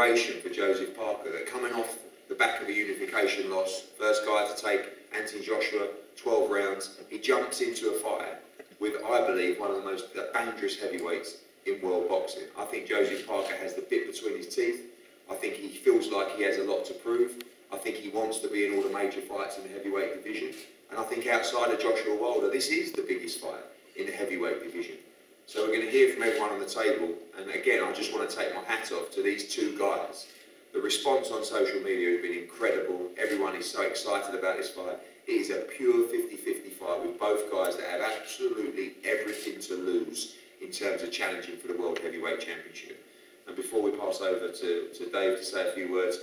exhilaration for Joseph Parker that coming off the back of a unification loss, first guy to take Anthony Joshua, 12 rounds, he jumps into a fight with, I believe, one of the most dangerous heavyweights in world boxing. I think Joseph Parker has the bit between his teeth. I think he feels like he has a lot to prove. I think he wants to be in all the major fights in the heavyweight division. And I think outside of Joshua Wilder, this is the biggest fight in the heavyweight division. So we're going to hear from everyone on the table. And again, I just want to take my hat off to these two guys. The response on social media has been incredible. Everyone is so excited about this fight. It is a pure 50-50 fight with both guys that have absolutely everything to lose in terms of challenging for the World Heavyweight Championship. And before we pass over to, to Dave to say a few words,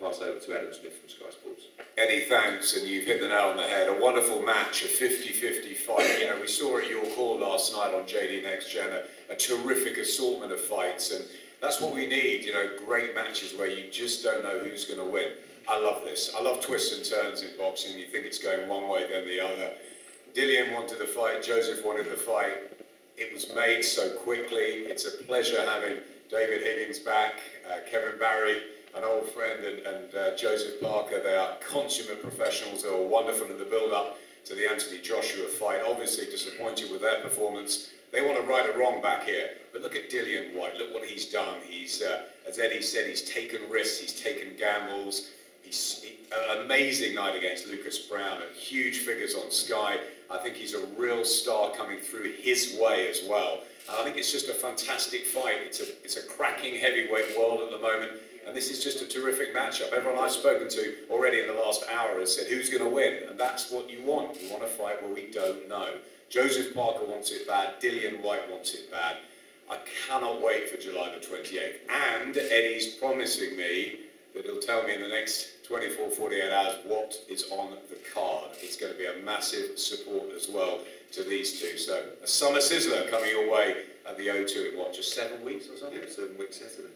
pass over to Adam Smith from Sky Sports. Eddie, thanks, and you've hit the nail on the head. A wonderful match, a 50-50 fight. You know, we saw at your call last night on JD Next Gen a, a terrific assortment of fights, and that's what we need. You know, great matches where you just don't know who's going to win. I love this. I love twists and turns in boxing. You think it's going one way, then the other. Dillian wanted the fight. Joseph wanted the fight. It was made so quickly. It's a pleasure having David Higgins back, uh, Kevin Barry an old friend, and, and uh, Joseph Parker. They are consummate professionals. They were wonderful in the build-up to the Anthony Joshua fight. Obviously disappointed with their performance. They want to right a wrong back here. But look at Dillian Whyte. Look what he's done. He's, uh, as Eddie said, he's taken risks. He's taken gambles. He's he, an amazing night against Lucas Browne And huge figures on Sky. I think he's a real star coming through his way as well. I think it's just a fantastic fight. It's a, it's a cracking heavyweight world at the moment. And this is just a terrific matchup. Everyone I've spoken to already in the last hour has said, who's going to win? And that's what you want. You want a fight where we don't know. Joseph Parker wants it bad. Dillian Whyte wants it bad. I cannot wait for July the 28th. And Eddie's promising me that he'll tell me in the next 24, 48 hours what is on the card. It's going to be a massive support as well to these two. So a summer sizzler coming your way at the O2 in what, just seven weeks or something? Yeah, seven weeks Saturday.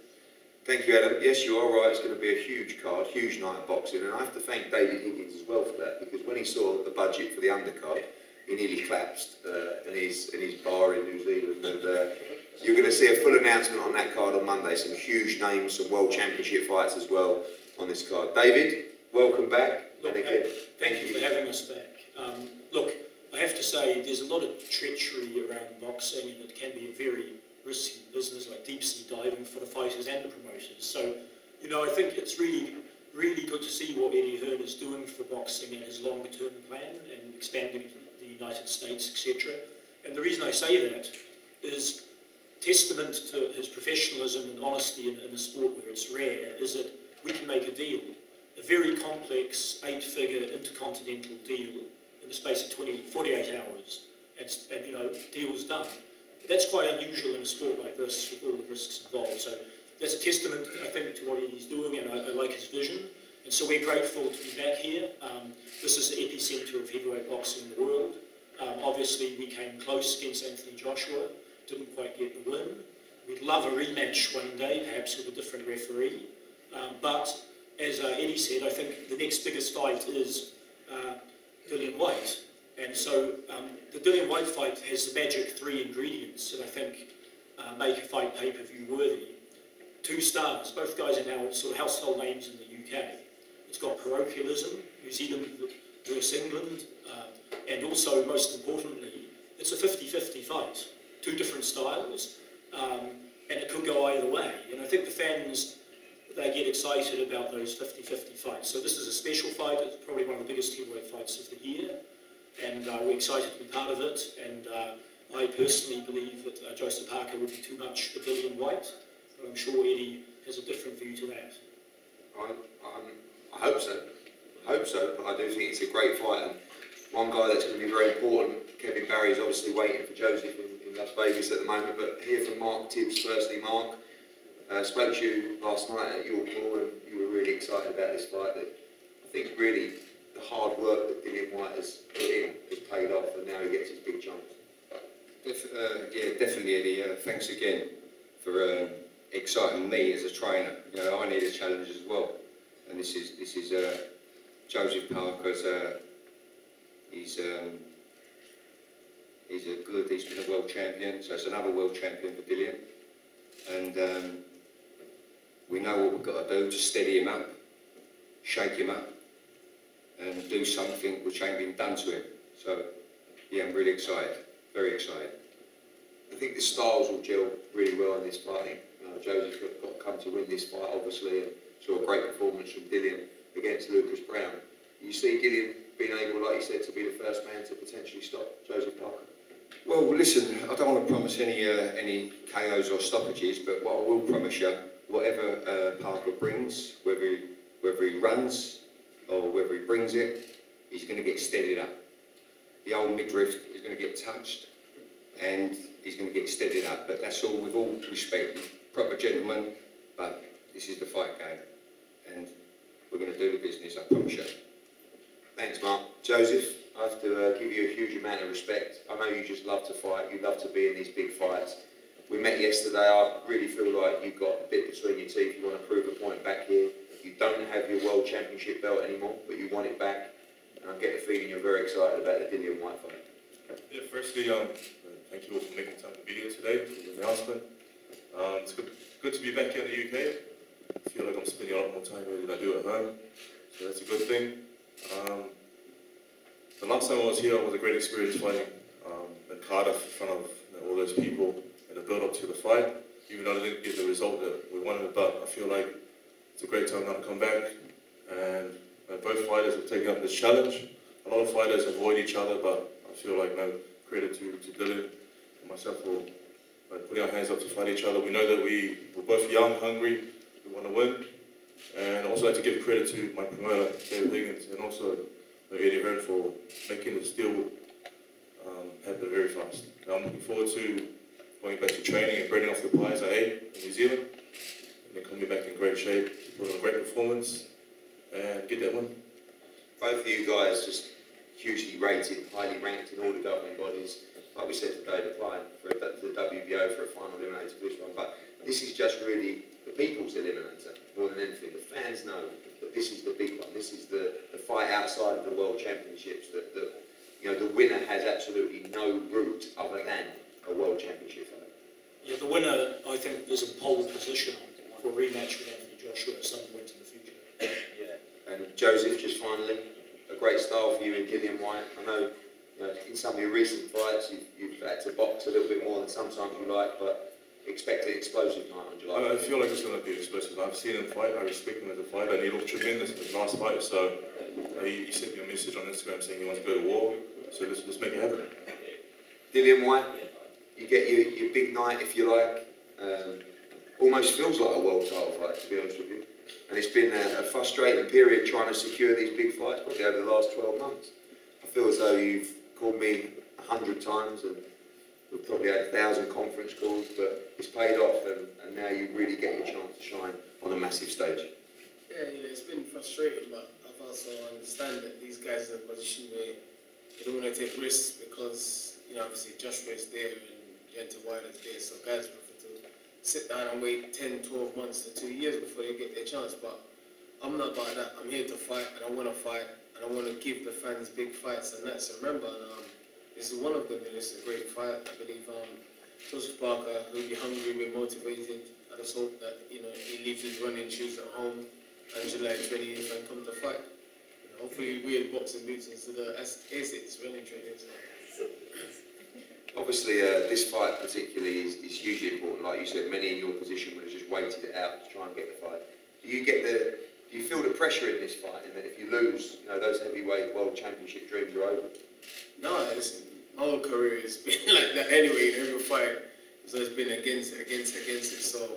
Thank you, Adam. Yes, you are right. It's going to be a huge card, huge night of boxing, and I have to thank David Higgins as well for that because when he saw the budget for the undercard, he nearly collapsed uh, in his in his bar in New Zealand. And uh, you're going to see a full announcement on that card on Monday. Some huge names, some world championship fights as well on this card. David, welcome back. Look, again, thank you for having us back. Um, look, I have to say there's a lot of treachery around boxing, and it can be a very risky business like deep sea diving for the fighters and the promoters. So, you know, I think it's really, really good to see what Eddie Hearn is doing for boxing and his longer term plan and expanding the United States, etc. And the reason I say that is testament to his professionalism and honesty in, in a sport where it's rare is that we can make a deal, a very complex eight-figure intercontinental deal in the space of 20, 48 hours, and, and you know, deal's done that's quite unusual in a sport like this with all the risks involved. So that's a testament, I think, to what he's doing, and I, I like his vision. And so we're grateful to be back here. Um, this is the epicentre of heavyweight boxing in the world. Um, obviously, we came close against Anthony Joshua, didn't quite get the win. We'd love a rematch one day, perhaps with a different referee. Um, but as uh, Eddie said, I think the next biggest fight is uh, Dillian Whyte. And so um, the Dillian Whyte fight has the magic three ingredients that I think uh, make a fight pay-per-view worthy. Two stars, both guys are now sort of household names in the UK. It's got parochialism, New Zealand versus England, uh, and also, most importantly, it's a 50-50 fight. Two different styles, um, and it could go either way. And I think the fans, they get excited about those 50-50 fights. So this is a special fight. It's probably one of the biggest heavyweight fights of the year and uh, we're excited to be part of it. And uh, I personally believe that uh, Joseph Parker would be too much for Dillian Whyte, but I'm sure Eddie has a different view to that. I, I hope so. I hope so, but I do think it's a great fight. And one guy that's going to be very important, Kevin Barry, is obviously waiting for Joseph in, in Las Vegas at the moment. But here from Mark Tibbs, firstly, Mark, uh, spoke to you last night at your call and you were really excited about this fight. That I think really the hard work that Dillian Whyte has put in has paid off, and now he gets his big chance. Def uh, yeah, definitely, Eddie. Uh, thanks again for um, exciting me as a trainer. You know, I need a challenge as well, and this is this is uh, Joseph Parker's. He's um, he's a good. He's been a world champion, so it's another world champion for Dillian, and um, We know what we've got to do to steady him up, shake him up, and do something which ain't been done to him. So, yeah, I'm really excited, very exciting. I think the styles will gel really well in this fight. Know, Joseph got to come to win this fight, obviously, and saw a great performance from Dillian against Lucas Browne. You see Dillian being able, like you said, to be the first man to potentially stop Joseph Parker. Well, listen, I don't want to promise any uh, any KOs or stoppages, but what I will promise you, whatever uh, Parker brings, whether he, whether he runs or whether he brings it, he's going to get steadied up. The old midriff is going to get touched, and he's going to get steadied up. But that's all with all respect, proper gentleman. But this is the fight game, and we're going to do the business. I promise you. Thanks, Mark. Joseph, I have to uh, give you a huge amount of respect. I know you just love to fight. You love to be in these big fights. We met yesterday. I really feel like you've got a bit between your teeth. You want to prove a point back here. You don't have your world championship belt anymore, but you want it back. I get the feeling you're very excited about the Dillian Whyte fight. Yeah, firstly, um, thank you all for making time to be here today for the announcement. Um, it's good, good to be back here in the UK. I feel like I'm spending a lot more time here than I do at home, so that's a good thing. Um, the last time I was here, was a great experience fighting um, in Cardiff in front of you know, all those people and the build-up to the fight. Even though I didn't get the result that we wanted, but I feel like it's a great time now to come back. And both fighters have taken up this challenge. A lot of fighters avoid each other, but I feel like no credit to, to Dylan and myself for uh, putting our hands up to fight each other. We know that we, we're both young, hungry, we want to win. And I'd also like to give credit to my promoter, David Higgins, and also Eddie Hearn for making this deal um, happen very fast. Now I'm looking forward to going back to training and breaking off the pies I ate in New Zealand, and then coming back in great shape, put on a great performance, and get that win. Both of you guys just hugely rated, highly ranked in all the governing bodies. Like we said today, applying for the the WBO for a final eliminator for this one. But this is just really the people's eliminator more than anything. The fans know that this is the big one. This is the, the fight outside of the World Championships. That, that you know the winner has absolutely no route other than a World Championship fight. Yeah, the winner, I think, is in pole position for a rematch with Anthony Joshua at some point in the future. Joseph, just finally, a great style for you and Dillian Whyte. I know, you know in some of your recent fights, you've, you've had to box a little bit more than sometimes you like, but expect an explosive night on July. I, I feel like it's going to be explosive. I've seen him fight. I respect him as a fighter, and he looked tremendous in his last fight. So uh, he, he sent me a message on Instagram saying he wants to go to war. So let's, let's make it happen. Dillian Whyte, you get your, your big night if you like. Um, almost feels like a world title fight, to be honest with you. And it's been a, a frustrating period trying to secure these big fights, probably over the last 12 months. I feel as though you've called me a hundred times and we've probably had a thousand conference calls, but it's paid off and, and now you really get your chance to shine on a massive stage. Yeah, you know, it's been frustrating, but I've also understand that these guys are in a position where they don't want to take risks because, you know, obviously Joshua is there and Deontay Wilder is there, so guys sit down and wait 10, 12 months to two years before they get their chance. But I'm not about that. I'm here to fight and I want to fight and I want to give the fans big fights and that's a remember. And, um, this is one of them and it's a great fight. I believe um, Joseph Parker will be hungry, be motivated. I just hope that, you know, he leaves his running shoes at home on July 20th and come to fight. You know, hopefully boxing boots instead of As- Asics running trainers. Obviously, uh, this fight particularly is, is hugely important. Like you said, many in your position would have just waited it out to try and get the fight. Do you get the, do you feel the pressure in this fight? And that if you lose, you know, those heavyweight world championship dreams are over? No, listen, my whole career has been like that anyway in every fight. So it's been against against against it. So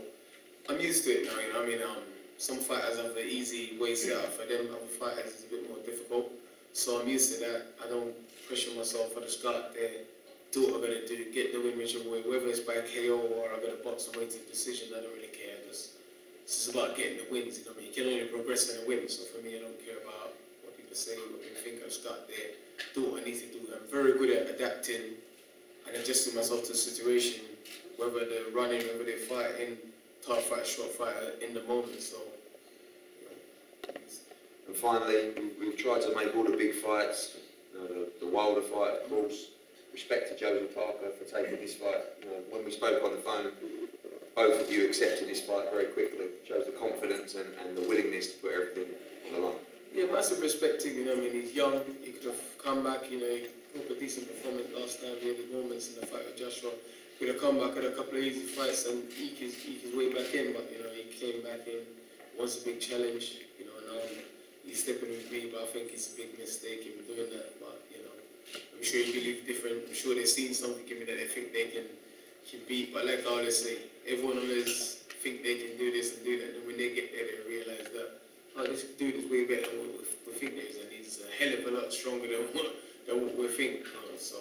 I'm used to it now, you know. I mean, um, some fighters have the easy way set up for them, other fighters it's a bit more difficult. So I'm used to that. I don't pressure myself. I the start there, do what I'm gonna do, get the win whichever way, whether it's by KO or I'm gonna box away to the decision. I don't really care. Just it's just about getting the wins. You know, I mean, you can only progress in a win. So for me, I don't care about what people say, what people think. I got there, do what I need to do. I'm very good at adapting and adjusting myself to the situation, whether they're running, whether they're fighting, tough fight, short fight, uh, in the moment. So. you And finally, we've, we've tried to make all the big fights, you know, the, the Wilder fight, of course. Respect to Joseph Parker for taking this fight. You know, when we spoke on the phone, both of you accepted this fight very quickly. Shows the confidence and, and the willingness to put everything on the line. Yeah, massive respect to him, you know, I mean, he's young, he could have come back, you know, he put a decent performance last time, he had the moments in the fight with Joshua. He Could have come back, had a couple of easy fights and eke his, eke his way back in, but, you know, he came back in, wants a big challenge, you know, now he's stepping with me, but I think it's a big mistake in doing that, but, you know, I'm sure he believes different, I'm sure they've seen something in me that they think they can, can beat, but like I always say, everyone always think they can do this and do that, and when they get there, they realize that oh, this dude is way better than what we, think he is, and he's a hell of a lot stronger than what, than what we think. Uh, so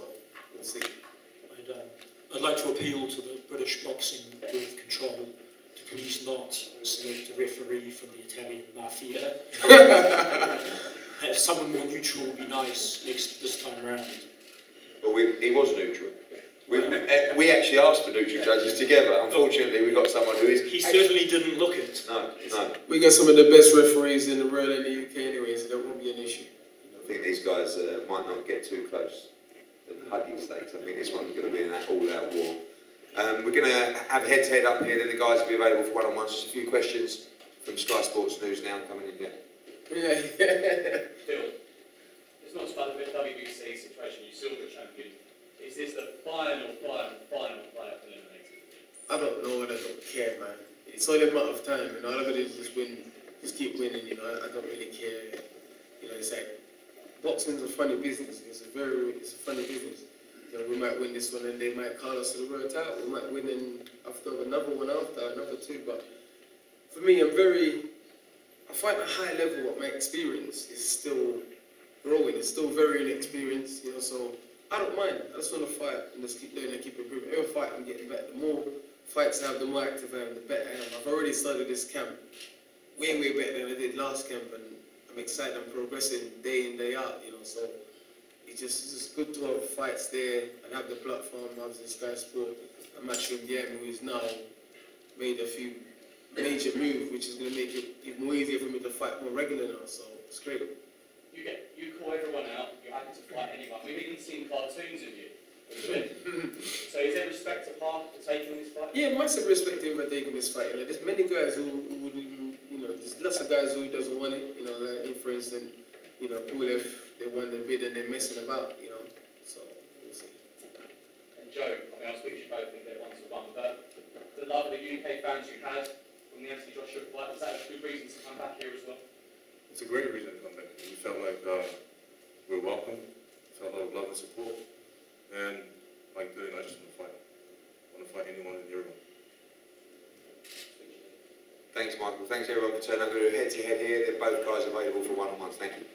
we'll see. I'd, um, I'd like to appeal to the British Boxing with control to please not select a referee from the Italian mafia. Someone more neutral would be nice next this time around. But we, he was neutral. We, eh, we actually asked for neutral judges together. Unfortunately, we got someone who is. He certainly didn't look it. No, no. We got some of the best referees in the world in the UK anyway, so that won't be an issue. I think these guys uh, might not get too close. The hugging stakes. I think this one's going to be an all-out war. Um, we're going to have a head-to-head up here. Then the guys will be available for one-on-one. Just a few questions from Sky Sports News now coming in here. Yeah. It's not about the WBC situation, you silver champion. Is this the final, final, final player eliminated? I don't know and I don't care, man. It's only a matter of time, know. All I've gotta do is just win, just keep winning, you know. I, I don't really care. You know, it's like boxing's a funny business. It's a very, it's a funny business. You know, we might win this one and they might call us to the world title. We might win in after another one after another two. But for me, I'm very, I find a high level what my experience is still growing. It's still very inexperienced, you know. So I don't mind. I just want to fight and just keep learning and keep improving. Every fight I'm getting better. The more fights I have, the more active I am, the better I am. I've already started this camp way, way better than I did last camp, and I'm excited. I'm progressing day in, day out, you know. So it's just, it's just good to have fights there and have the platform. Obviously, Sky Sport, I'm actually Diam, who is now made a few major moves, which is going to make it even more easier for me to fight more regular now. So it's great. You get, you call everyone out, you're happy to fight anyone. We've even seen cartoons of you. So is there respect to Park for taking this fight? Yeah, massive respect to him for taking this fight. Like, there's many guys who, who wouldn't, you know, there's lots of guys who doesn't want it. You know, like, for instance, you know, Pulev, they won the bid and they're messing about. You know, so we'll see. And Joe, I mean, I'll speak to you both in a bit one to one, but the love of the UK fans you had from the Anthony Joshua fight, was that a good reason to come back here as well? It's a great reason to come back. We felt like uh, we were welcome, felt a lot of love and support, and like doing, I just want to fight. I want to fight anyone and everyone. Thanks, Michael. Thanks everyone for turning up. We're head-to-head here. They're both guys available for one-on-ones. Thank you.